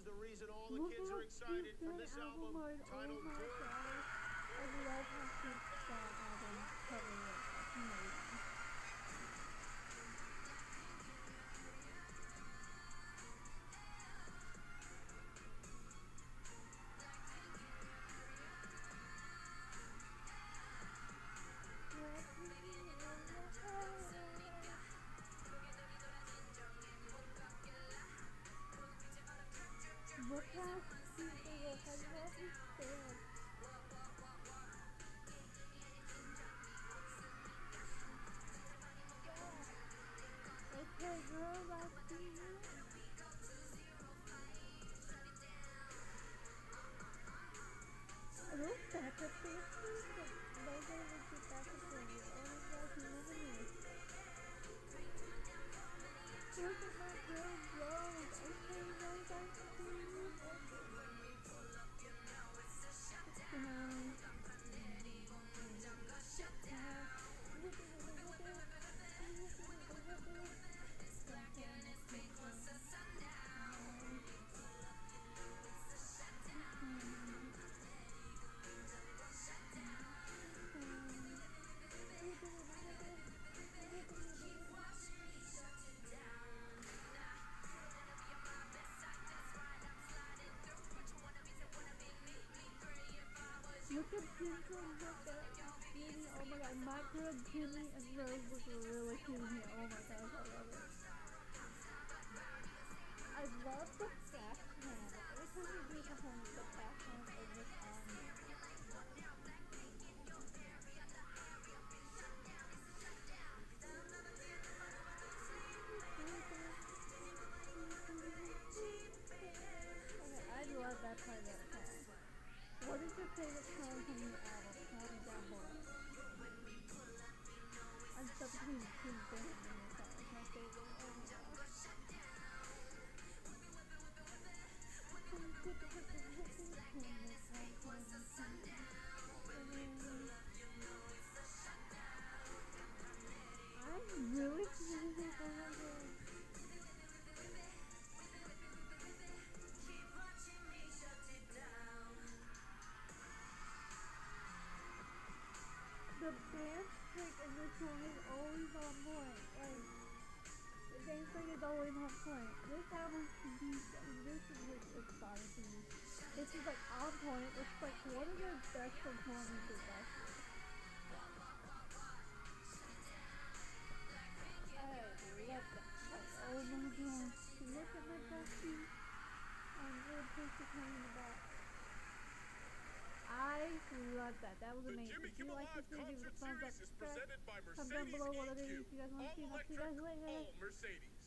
is the reason all the kids are excited for this album. Oh titled Good. I love how album Oh my god, my girl Jimmy and Rose look really cute Thank you. The dance trick in this song is always on point. Like, the dance trick is always on point. This album should be, this is exciting me. This is like on point. It's like one of their best performances last year. Oh my gosh. Look at my bestie. I'm really pleased to the box. I love that. That was The amazing. Jimmy If you like this video, give it a concert thumbs up, subscribe, presented by comment down below what other videos you guys want to see, I'll see you guys later. all Mercedes.